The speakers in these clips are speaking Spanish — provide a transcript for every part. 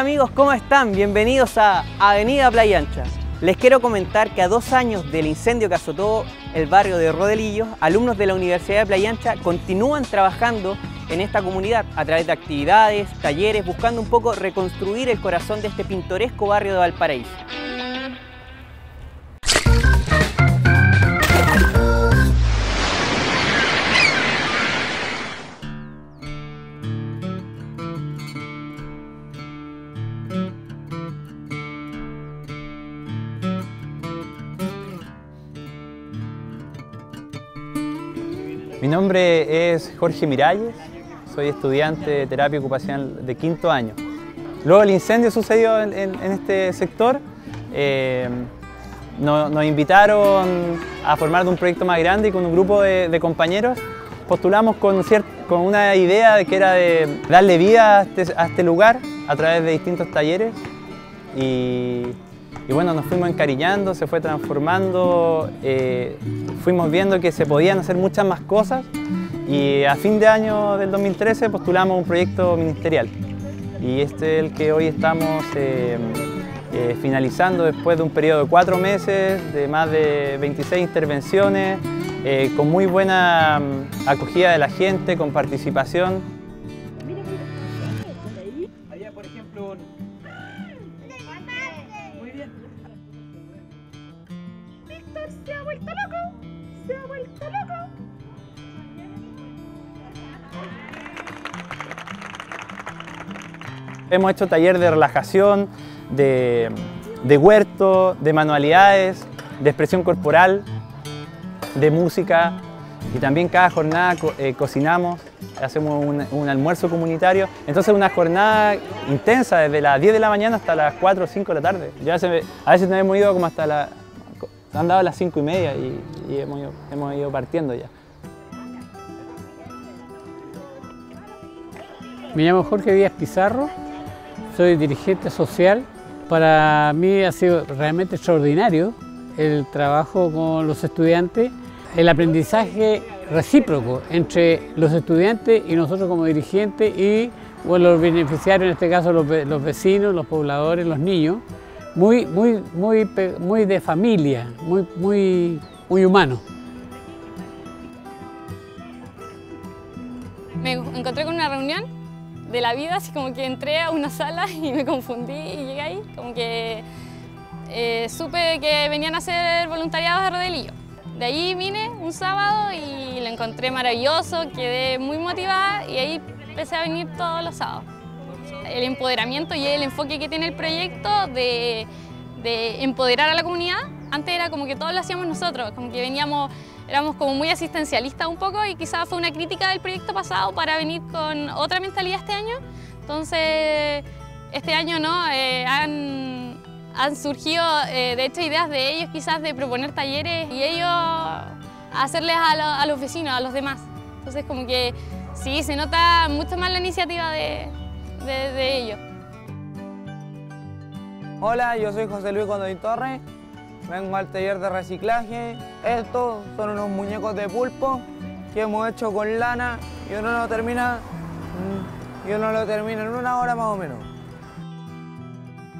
Amigos, ¿cómo están? Bienvenidos a Avenida Playa Ancha. Les quiero comentar que a dos años del incendio que azotó el barrio de Rodelillos, alumnos de la Universidad de Playa Ancha continúan trabajando en esta comunidad a través de actividades, talleres, buscando un poco reconstruir el corazón de este pintoresco barrio de Valparaíso. Mi nombre es Jorge Miralles, soy estudiante de terapia ocupacional de quinto año. Luego el incendio sucedió en, este sector, eh, nos, invitaron a formar un proyecto más grande y con un grupo de, compañeros postulamos con, con, una idea que era de darle vida este, a este, lugar a través de distintos talleres y, bueno, nos fuimos encariñando, se fue transformando, eh, fuimos viendo que se podían hacer muchas más cosas y a fin de año del 2013 postulamos un proyecto ministerial y este es el que hoy estamos eh, eh, finalizando después de un periodo de cuatro meses, de más de 26 intervenciones, eh, con muy buena mm, acogida de la gente, con participación. Hemos hecho taller de relajación, de, huerto, de manualidades, de expresión corporal, de música y también cada jornada eh, cocinamos, hacemos un, almuerzo comunitario. Entonces una jornada intensa desde las 10 de la mañana hasta las 4 o 5 de la tarde. a veces nos hemos ido como hasta la... Han dado las 5 y media y, hemos, hemos ido partiendo ya. Me llamo Jorge Díaz Pizarro, soy dirigente social para mí ha sido realmente extraordinario el trabajo con los estudiantes, el aprendizaje recíproco entre los estudiantes y nosotros como dirigentes y los beneficiarios, en este caso los, vecinos, los pobladores, los niños, muy, muy, muy, muy de familia, muy, muy, muy humano. Así como que entré a una sala y me confundí y llegué ahí, como que eh, supe que venían a hacer voluntariados de Rodelillo. De ahí vine un sábado y lo encontré maravilloso, quedé muy motivada y ahí empecé a venir todos los sábados. El empoderamiento y el enfoque que tiene el proyecto de, de empoderar a la comunidad, antes era como que todos lo hacíamos nosotros, como que veníamos éramos como muy asistencialistas un poco y quizás fue una crítica del proyecto pasado para venir con otra mentalidad este año. Entonces, este año no, eh, han, han, surgido eh, de hecho ideas de ellos quizás de proponer talleres y ellos hacerles a, los vecinos, a los demás. Entonces como que sí, se nota mucho más la iniciativa de, de, ellos. Hola, yo soy José Luis Condoy Torres vengo al taller de reciclaje. Estos son unos muñecos de pulpo que hemos hecho con lana y uno lo termina, mm, y uno lo termina en una hora más o menos.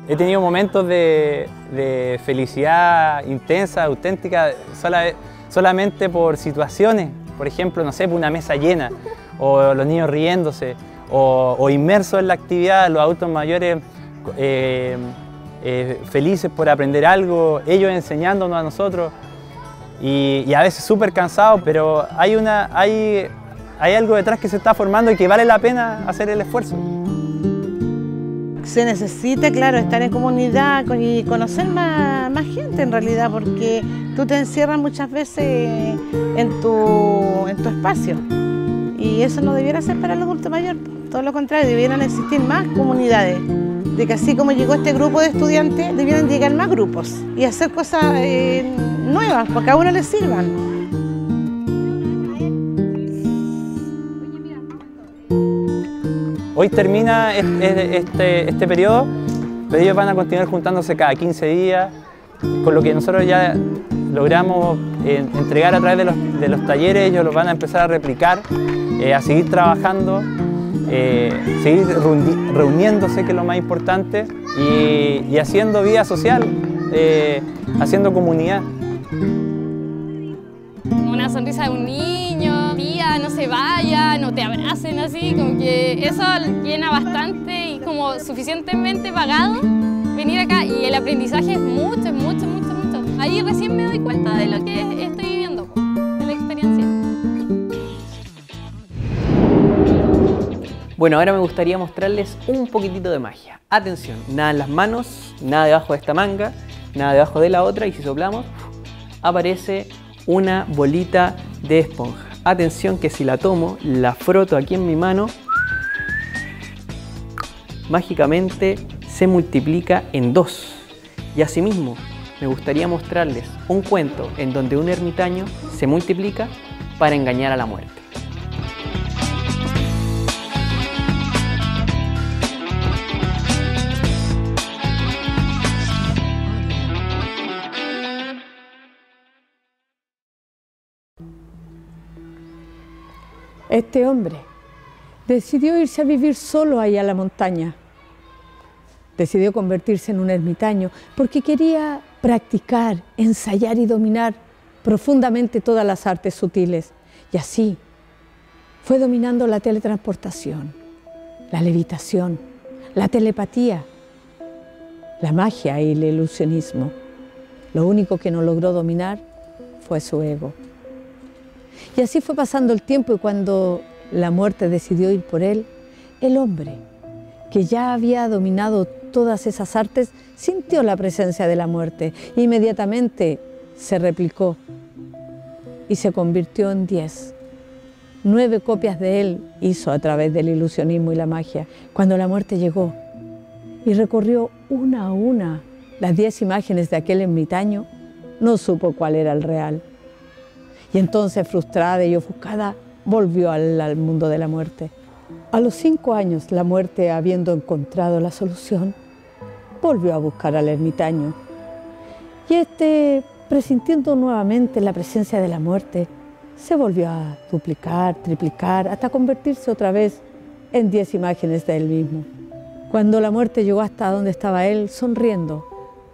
He tenido momentos de, felicidad intensa, auténtica, solamente por situaciones. Por ejemplo, no sé, por una mesa llena, o los niños riéndose, o, inmersos en la actividad, los adultos mayores eh, eh, felices por aprender algo, ellos enseñándonos a nosotros y, a veces súper cansados, pero hay, una, hay, hay algo detrás que se está formando y que vale la pena hacer el esfuerzo. Se necesita, claro, estar en comunidad y conocer más, gente en realidad, porque tú te encierras muchas veces en tu, en tu espacio y eso no debiera ser para el adulto mayor, todo lo contrario, debieran existir más comunidades de que así como llegó este grupo de estudiantes, debieran llegar más grupos y hacer cosas eh, nuevas, para que a uno les sirvan. Hoy termina este, este, periodo, pero ellos van a continuar juntándose cada 15 días, con lo que nosotros ya logramos eh, entregar a través de los, talleres, ellos los van a empezar a replicar, eh, a seguir trabajando eh, seguir reuniéndose, que es lo más importante, y, haciendo vida social, eh, haciendo comunidad. Una sonrisa de se vaya, no te abracen así, como que eso llena bastante y como suficientemente pagado venir acá y el aprendizaje es mucho, mucho, mucho, mucho. Ahí recién me doy cuenta de lo que estoy viviendo, de la experiencia. Bueno, ahora me gustaría mostrarles un poquitito de magia. Atención, nada en las manos, nada debajo de esta manga, nada debajo de la otra y si soplamos aparece una bolita de esponja. Atención que si la tomo, la froto aquí en mi mano, mágicamente se multiplica en dos. Y asimismo, me gustaría mostrarles un cuento en donde un ermitaño se multiplica para engañar a la muerte. Este hombre decidió irse a vivir solo ahí a la montaña. Decidió convertirse en un ermitaño porque quería practicar, ensayar y dominar profundamente todas las artes sutiles. Y así fue dominando la teletransportación, la levitación, la telepatía, la magia y el ilusionismo. Lo único que no logró dominar fue su ego. Y así fue pasando el tiempo y cuando la muerte decidió ir por él, el hombre, que ya había dominado todas esas artes, sintió la presencia de la muerte. Inmediatamente se replicó y se convirtió en diez. Nueve copias de él hizo a través del ilusionismo y la magia. Cuando la muerte llegó y recorrió una a una las diez imágenes de aquel ermitaño, no supo cuál era el real. Y entonces, frustrada y ofuscada, volvió al, mundo de la muerte. A los cinco años, la muerte, habiendo encontrado la solución, volvió a buscar al ermitaño. Y este, presintiendo nuevamente la presencia de la muerte, se volvió a duplicar, triplicar, hasta convertirse otra vez en diez imágenes de él mismo. Cuando la muerte llegó hasta donde estaba él, sonriendo,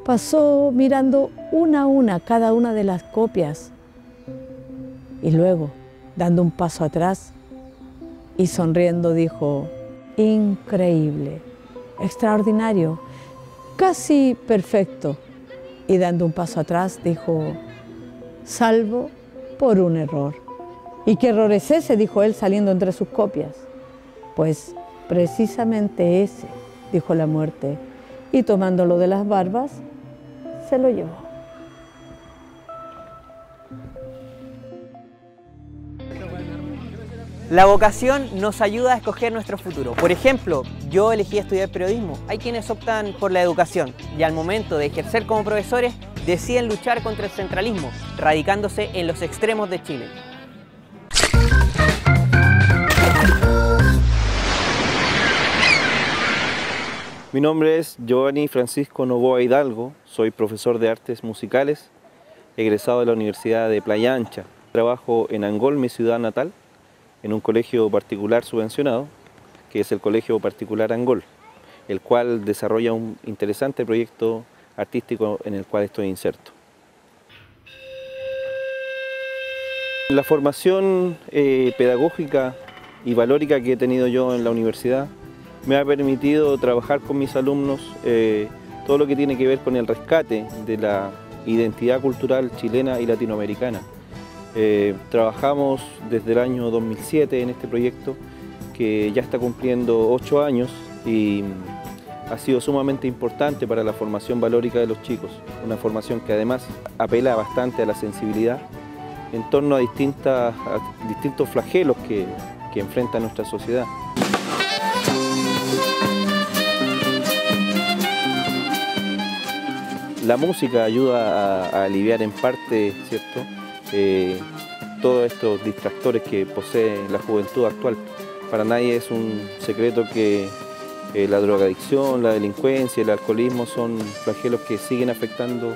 pasó mirando una a una cada una de las copias y luego, dando un paso atrás y sonriendo, dijo, increíble, extraordinario, casi perfecto. Y dando un paso atrás, dijo, salvo por un error. ¿Y qué error es ese? dijo él saliendo entre sus copias. Pues precisamente ese, dijo la muerte, y tomándolo de las barbas, se lo llevó. La vocación nos ayuda a escoger nuestro futuro. Por ejemplo, yo elegí estudiar periodismo. Hay quienes optan por la educación y al momento de ejercer como profesores deciden luchar contra el centralismo, radicándose en los extremos de Chile. Mi nombre es Giovanni Francisco Novoa Hidalgo, soy profesor de artes musicales, egresado de la Universidad de Playa Ancha. Trabajo en Angol, mi ciudad natal, en un colegio particular subvencionado, que es el Colegio Particular Angol, el cual desarrolla un interesante proyecto artístico en el cual estoy inserto. La formación eh, pedagógica y valórica que he tenido yo en la universidad me ha permitido trabajar con mis alumnos eh, todo lo que tiene que ver con el rescate de la identidad cultural chilena y latinoamericana. Eh, trabajamos desde el año 2007 en este proyecto que ya está cumpliendo ocho años y ha sido sumamente importante para la formación valórica de los chicos, una formación que además apela bastante a la sensibilidad en torno a, distintos flagelos que, enfrenta nuestra sociedad. La música ayuda a aliviar en parte, ¿cierto?, eh, todos estos distractores que posee la juventud actual. Para nadie es un secreto que eh, la drogadicción, la delincuencia, el alcoholismo son flagelos que siguen afectando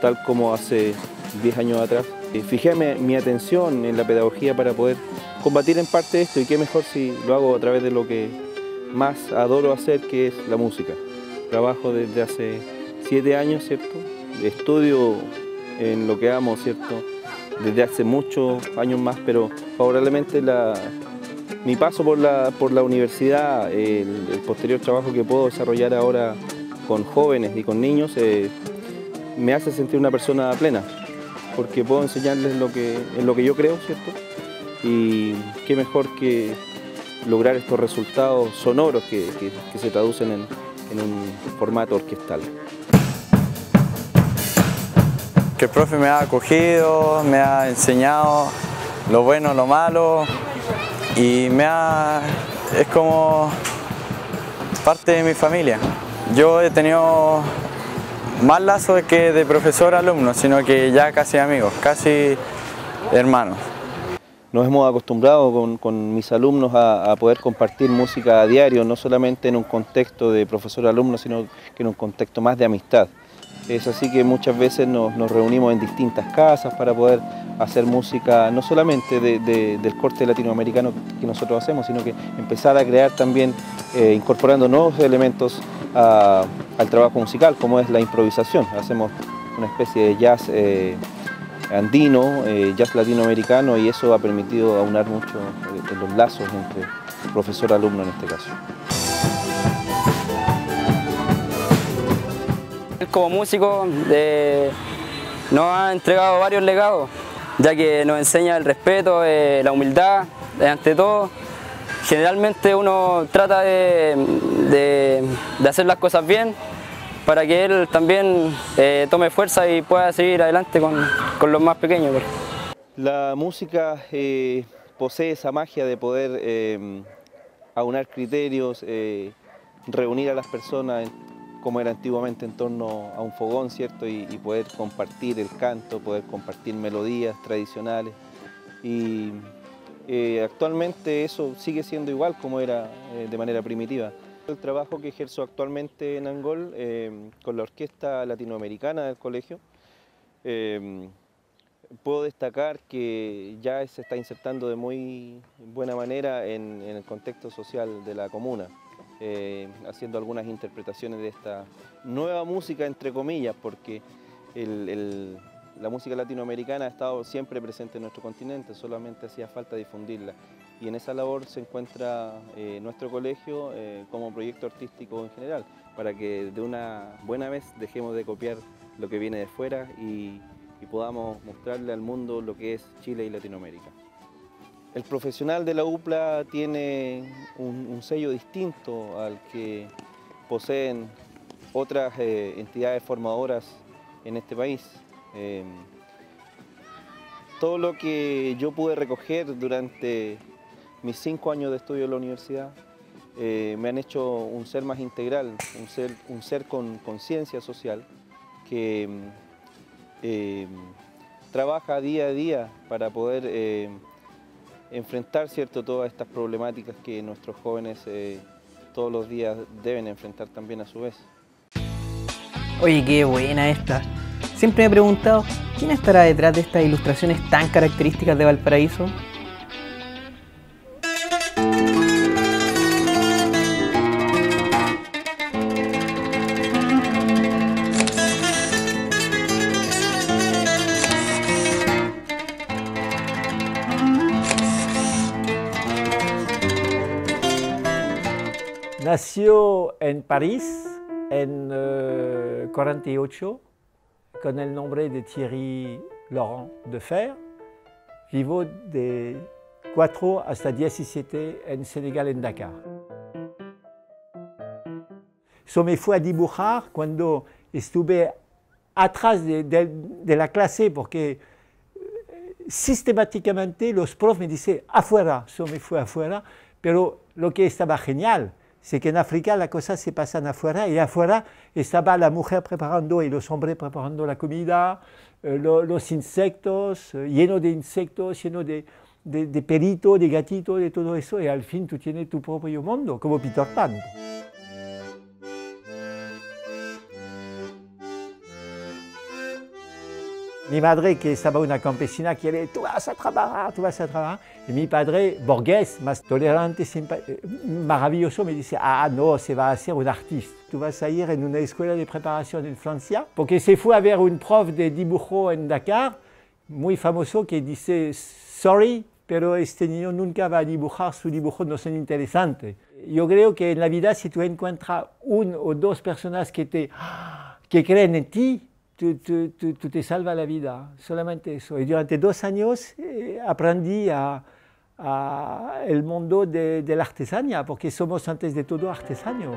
tal como hace 10 años atrás. Eh, fijé mi, atención en la pedagogía para poder combatir en parte esto y qué mejor si lo hago a través de lo que más adoro hacer, que es la música. Trabajo desde hace siete años, ¿cierto? Estudio en lo que amo, ¿cierto? Desde hace muchos años más, pero favorablemente la, mi paso por la, por la universidad, el, posterior trabajo que puedo desarrollar ahora con jóvenes y con niños, eh, me hace sentir una persona plena, porque puedo enseñarles lo que, en lo que yo creo, ¿cierto? Y qué mejor que lograr estos resultados sonoros que, se traducen en, en un formato orquestal. Que el profe me ha acogido, me ha enseñado lo bueno, lo malo y me ha, es como parte de mi familia. Yo he tenido más lazos que de profesor-alumno, sino que ya casi amigos, casi hermanos. Nos hemos acostumbrado con, mis alumnos a, poder compartir música a diario, no solamente en un contexto de profesor-alumno, sino que en un contexto más de amistad. Es así que muchas veces nos, reunimos en distintas casas para poder hacer música, no solamente del corte latinoamericano que nosotros hacemos, sino que empezar a crear también, eh, incorporando nuevos elementos al trabajo musical, como es la improvisación. Hacemos una especie de jazz eh, andino, eh, jazz latinoamericano, y eso ha permitido aunar mucho los lazos entre profesor-alumno en este caso. Como músico nos ha entregado varios legados, ya que nos enseña el respeto, eh, la humildad, ante todo. Generalmente uno trata de, hacer las cosas bien para que él también eh, tome fuerza y pueda seguir adelante con, los más pequeños. La música eh, posee esa magia de poder aunar criterios, reunir a las personas como era antiguamente en torno a un fogón, ¿cierto? Y, poder compartir el canto, poder compartir melodías tradicionales. Y eh, actualmente eso sigue siendo igual como era eh, de manera primitiva. El trabajo que ejerzo actualmente en Angol eh, con la Orquesta Latinoamericana del colegio, puedo destacar que ya se está insertando de muy buena manera en el contexto social de la comuna. Eh, haciendo algunas interpretaciones de esta nueva música, entre comillas, porque la música latinoamericana ha estado siempre presente en nuestro continente, solamente hacía falta difundirla. Y en esa labor se encuentra eh, nuestro colegio eh, como proyecto artístico en general, para que de una buena vez dejemos de copiar lo que viene de fuera y podamos mostrarle al mundo lo que es Chile y Latinoamérica. El profesional de la UPLA tiene un, sello distinto al que poseen otras eh, entidades formadoras en este país. Em, todo lo que yo pude recoger durante mis cinco años de estudio en la universidad eh, me han hecho un ser más integral, un ser, un ser con conciencia social que trabaja día a día para poder enfrentar cierto, todas estas problemáticas que nuestros jóvenes eh, todos los días deben enfrentar también a su vez. Oye, qué buena esta. Siempre me he preguntado, ¿quién estará detrás de estas ilustraciones tan características de Valparaíso? Nació en París en 48 eh, con el nombre de Thierry Laurent de Fer. Vivo de 4 hasta 17 en Senegal, en Dakar. Eso me fue a dibujar cuando estuve atrás de, de la clase porque eh, sistemáticamente los profs me dicen afuera, eso me fue afuera, pero lo que estaba genial c'est qu'en Afrique, la cosa se pasan afuera y afuera estaba la mujer preparando y los hombres preparando la comida, eh, lo, los insectos, eh, lleno de insectos, lleno de, de, de peritos, de gatitos, de todo eso, y al fin tú tienes tu propio mundo, como Peter Pan. Mi madre, que estaba una campesina, quiere, tú vas a trabajar, tú vas a trabajar. Y mi padre, burgués, más tolerante, eh, maravilloso, me dice, ah, no, se va a un artista. Tú vas a ir en una escuela de preparación en Francia, porque se fue a ver un prof de dibujo en Dakar, muy famoso, que dice, sorry, pero este niño nunca va a dibujar, sus dibujos no son interesantes. Yo creo que en la vida, si tú encuentras una o dos personas que, te, que creen en ti, tú, tú, tú, te salvas la vida, solamente eso. Y durante dos años eh, aprendí a, a el mundo de, de, la artesanía, porque somos antes de todo artesanos.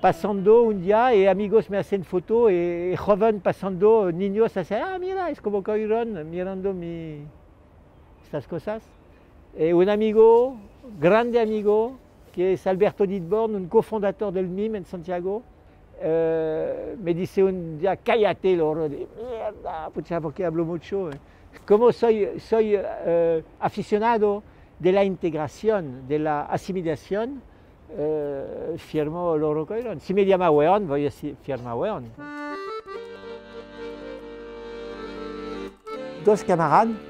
Pasando un día y amigos me hacen fotos y, joven pasando, niños hacen, ah, mira, es como Coirón mirando mi, estas cosas. Y un amigo, grande amigo, que es Alberto Ditborn, un cofondateur del MIM en Santiago, eh, me dice un día, cállate, loro, de mierda, pucha, porque hablo mucho. Eh. Como soy, soy eh, aficionado de la integración, de la asimilación, eh, firmo Loro Coirón. Si me llama weón, voy a firmar weón. Dos camaradas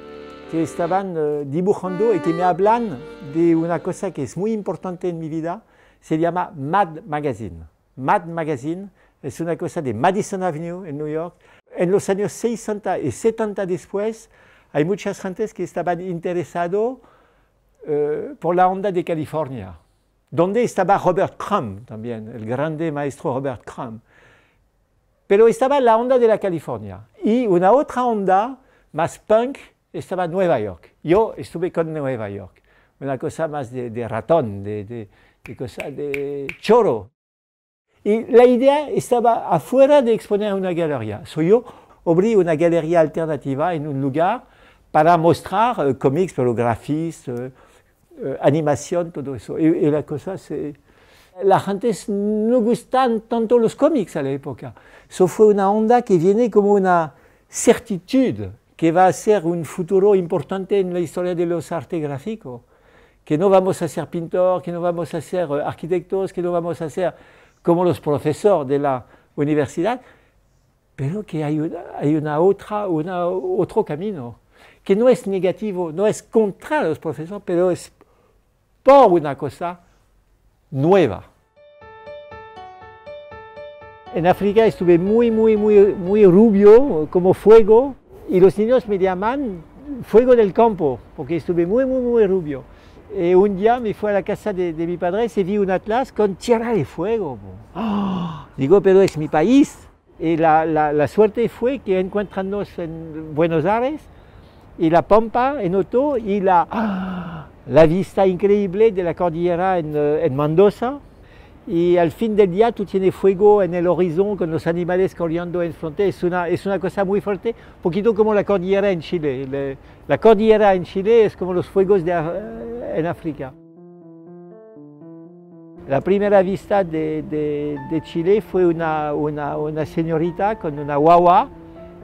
que estaban uh, dibujando y que me hablan de una cosa que es muy importante en mi vida, se llama Mad Magazine. Mad Magazine es una cosa de Madison Avenue en New York. En los años 60 y 70 después, hay muchas gentes que estaban interesados uh, por la onda de California, donde estaba Robert Crumb también, el grande maestro Robert Crumb. Pero estaba la onda de la California y una otra onda más punk estaba Nueva York. Yo estuve con Nueva York, una cosa más de, de ratón, de, de, de, choro. Y la idea estaba afuera de exponer una galería. So yo abrí una galería alternativa en un lugar para mostrar uh, cómics, pero grafis, uh, uh, animación, todo eso. La cosa es... La gente no gustan tanto los cómics a la época. Eso fue una onda que viene como una certitude que va a ser un futuro importante en la historia de los artes gráficos, que no vamos a ser pintores, que no vamos a ser arquitectos, que no vamos a ser como los profesores de la universidad, pero que hay, una, hay una otra, una, otro camino, que no es negativo, no es contra los profesores, pero es por una cosa nueva. En África estuve muy, muy, muy, muy rubio, como fuego, y los niños me llaman fuego del campo, porque estuve muy, muy, muy rubio. Y un día me fui a la casa de, de mi padre y vi un atlas con tierra de fuego. ¡Oh! Digo, pero es mi país. Y la, la, la, suerte fue que encontramos en Buenos Aires y la Pampa en Otto y la, la vista increíble de la cordillera en, en Mendoza y al fin del día tú tienes fuego en el horizonte con los animales corriendo en frente. Es una, es una cosa muy fuerte, un poquito como la cordillera en Chile. Le, la cordillera en Chile es como los fuegos en África. La primera vista de, de, Chile fue una, una, una, señorita con una guagua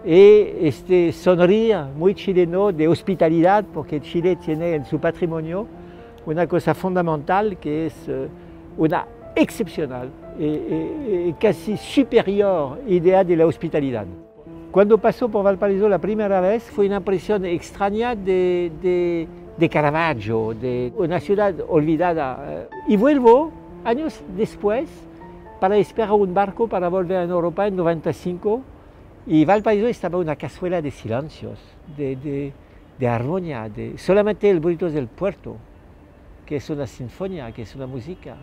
y este, sonría muy chileno de hospitalidad, porque Chile tiene en su patrimonio una cosa fundamental que es uh, una excepcional casi superior idea de la hospitalidad. Cuando pasó por Valparaíso la primera vez fue una impresión extraña de, de, de Caravaggio, de una ciudad olvidada. Y vuelvo años después para esperar un barco para volver a Europa en 95 y Valparaíso estaba una cazuela de silencios, de, de, de armonía, de solamente el bonito del puerto, que es una sinfonía, que es una música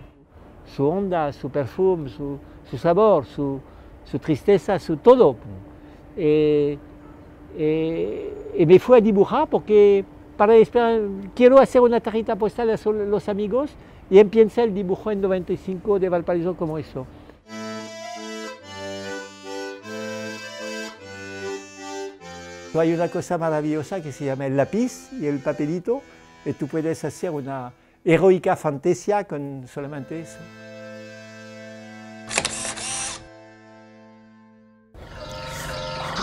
su onda, su perfume, su, sabor, su, su, tristeza, su todo. Y, y, y, me fui a dibujar porque para quiero hacer una tarjeta postal a los amigos y empieza el dibujo en 95 de Valparaíso como eso. Hay una cosa maravillosa que se llama el lápiz y el papelito y tú puedes hacer una heroica fantasía con solamente eso.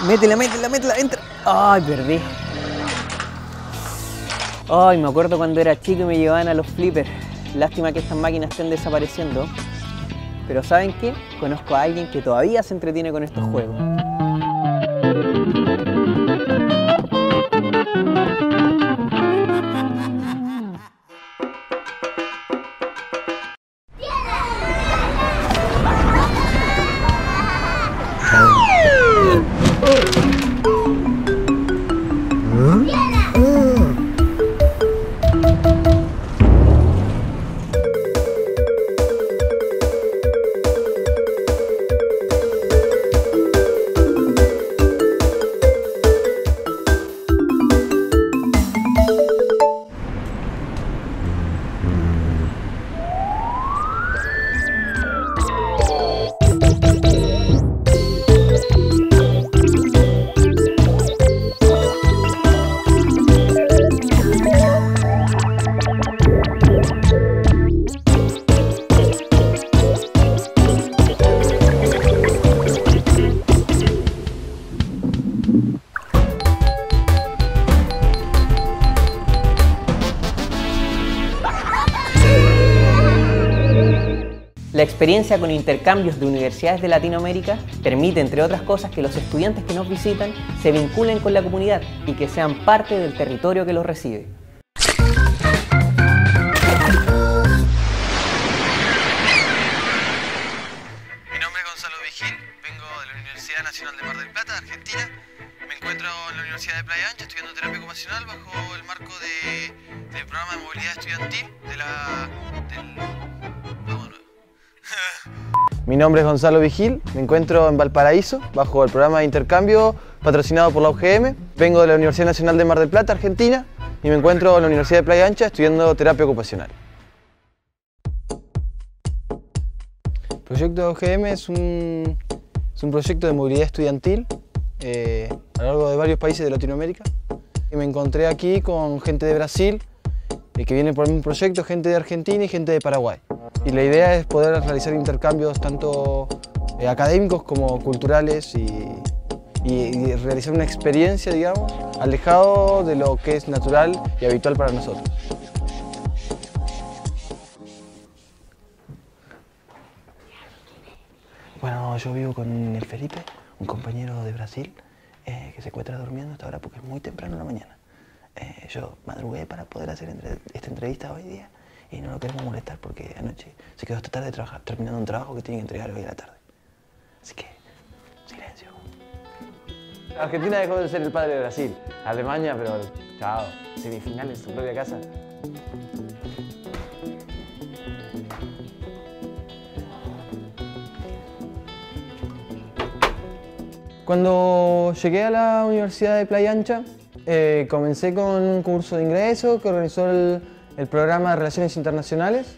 Métela, métela, métela, entra. Ay, perdí. Ay, me acuerdo cuando era chico y me llevaban a los flippers. Lástima que estas máquinas estén desapareciendo. pero ¿saben qué? Conozco a alguien que todavía se entretiene con estos juegos. Experiencia con intercambios de universidades de Latinoamérica permite, entre otras cosas, que los estudiantes que nos visitan se vinculen con la comunidad y que sean parte del territorio que los recibe. Mi nombre es Gonzalo Vigil, vengo de la Universidad Nacional de Mar del Plata, Argentina. Me encuentro en la Universidad de Playa Ancha estudiando terapia ocupacional bajo el marco de- del programa de movilidad estudiantil de la. Mi nombre es Gonzalo Vigil, me encuentro en Valparaíso bajo el programa de intercambio patrocinado por la UGM. Vengo de la Universidad Nacional de Mar del Plata, Argentina, y me encuentro en la Universidad de Playa Ancha estudiando terapia ocupacional. El proyecto de UGM es un, es un proyecto de movilidad estudiantil eh, a lo largo de varios países de Latinoamérica. Y me encontré aquí con gente de Brasil eh, que viene por el mismo proyecto, gente de Argentina y gente de Paraguay. Y la idea es poder realizar intercambios tanto eh, académicos como culturales y, realizar una experiencia, digamos, alejado de lo que es natural y habitual para nosotros. Bueno, yo vivo con el Felipe, un compañero de Brasil, eh, que se encuentra durmiendo hasta ahora porque es muy temprano en la mañana. Eh, yo madrugué para poder hacer entre- esta entrevista hoy día y no lo queremos molestar porque anoche se quedó hasta tarde trabajar, terminando un trabajo que tiene que entregar hoy a la tarde. Así que, silencio. Argentina dejó de ser el padre de Brasil. Alemania, pero chao, semifinal en su propia casa. Cuando llegué a la Universidad de Playa Ancha, eh, comencé con un curso de ingreso que organizó el, el programa de Relaciones Internacionales.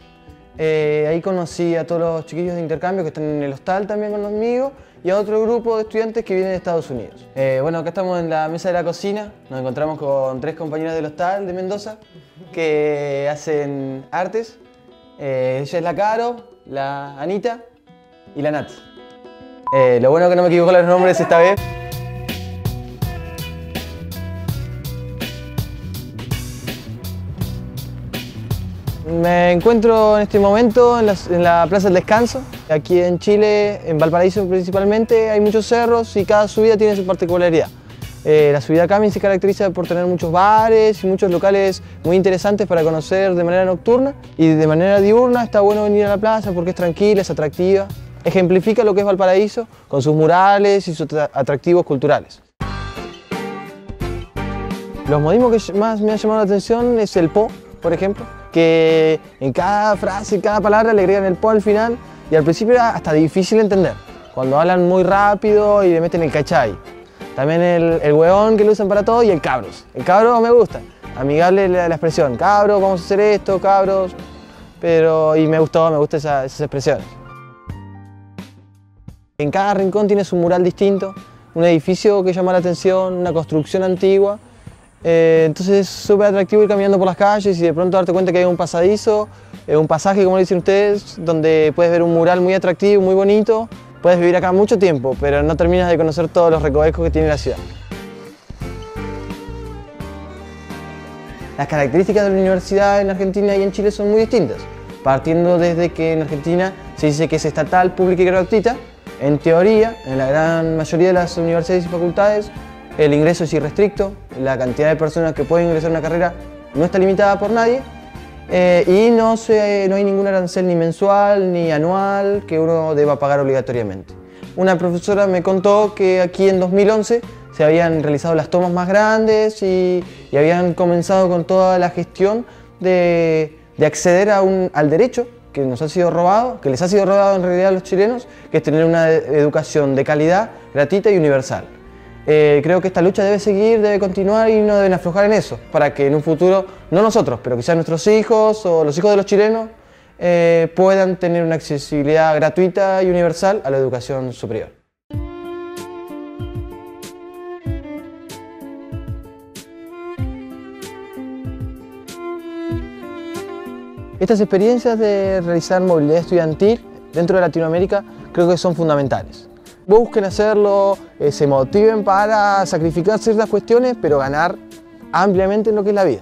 Eh, ahí conocí a todos los chiquillos de intercambio que están en el hostal también conmigo y a otro grupo de estudiantes que vienen de Estados Unidos. Eh, bueno, acá estamos en la mesa de la cocina, nos encontramos con tres compañeras del hostal de Mendoza que hacen artes. Eh, ella es la Caro, la Anita y la Nat. Eh, lo bueno es que no me equivoco los nombres esta vez. Me encuentro en este momento en la, Plaza del Descanso. Aquí en Chile, en Valparaíso principalmente, hay muchos cerros y cada subida tiene su particularidad. Eh, la subida Camin se caracteriza por tener muchos bares y muchos locales muy interesantes para conocer de manera nocturna y de manera diurna está bueno venir a la plaza porque es tranquila, es atractiva. Ejemplifica lo que es Valparaíso con sus murales y sus atra- atractivos culturales. Los modismos que más me han llamado la atención es el po, por ejemplo, que en cada frase, en cada palabra le agregan el po al final y al principio era hasta difícil de entender, cuando hablan muy rápido y le meten el cachai. También el, el hueón que lo usan para todo y el cabros. El cabro me gusta, amigable la, la expresión, cabros, vamos a hacer esto, cabros, pero y me gustó, me gustan esa- esas expresiones. En cada rincón tienes un mural distinto, un edificio que llama la atención, una construcción antigua. Eh, entonces es súper atractivo ir caminando por las calles y de pronto darte cuenta que hay un pasadizo, eh, un pasaje, como dicen ustedes, donde puedes ver un mural muy atractivo, muy bonito. Puedes vivir acá mucho tiempo, pero no terminas de conocer todos los recovecos que tiene la ciudad. Las características de la universidad en Argentina y en Chile son muy distintas, partiendo desde que en Argentina se dice que es estatal, pública y gratuita. En teoría, en la gran mayoría de las universidades y facultades, el ingreso es irrestricto, la cantidad de personas que pueden ingresar a una carrera no está limitada por nadie eh, y no, hay ningún arancel ni mensual ni anual que uno deba pagar obligatoriamente. Una profesora me contó que aquí en 2011 se habían realizado las tomas más grandes y, habían comenzado con toda la gestión de, de acceder al derecho que nos ha sido robado, que les ha sido robado en realidad a los chilenos, que es tener una educación de calidad, gratuita y universal. Eh, creo que esta lucha debe seguir, debe continuar y no deben aflojar en eso, para que en un futuro, no nosotros, pero quizás nuestros hijos o los hijos de los chilenos eh, puedan tener una accesibilidad gratuita y universal a la educación superior. Estas experiencias de realizar movilidad estudiantil dentro de Latinoamérica creo que son fundamentales. Busquen hacerlo, eh, se motiven para sacrificar ciertas cuestiones, pero ganar ampliamente en lo que es la vida.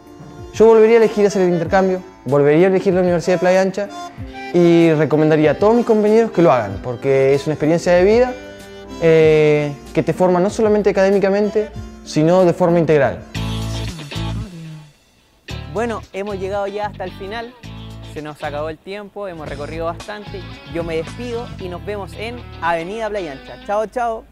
Yo volvería a elegir hacer el intercambio, volvería a elegir la Universidad de Playa Ancha y recomendaría a todos mis compañeros que lo hagan, porque es una experiencia de vida eh, que te forma no solamente académicamente, sino de forma integral. Bueno, hemos llegado ya hasta el final se nos acabó el tiempo, hemos recorrido bastante. Yo me despido y nos vemos en Avenida Playa Ancha. Chao, chao.